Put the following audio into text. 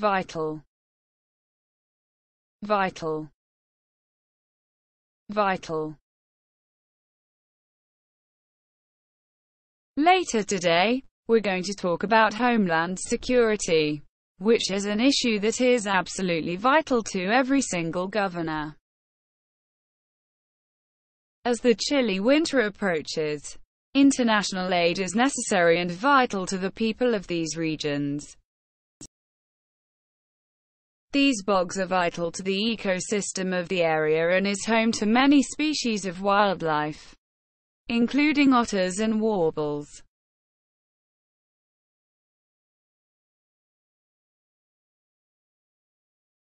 vital, vital, vital. Later today, we're going to talk about homeland security, which is an issue that is absolutely vital to every single governor. As the chilly winter approaches, international aid is necessary and vital to the people of these regions. These bogs are vital to the ecosystem of the area and is home to many species of wildlife, including otters and warbles.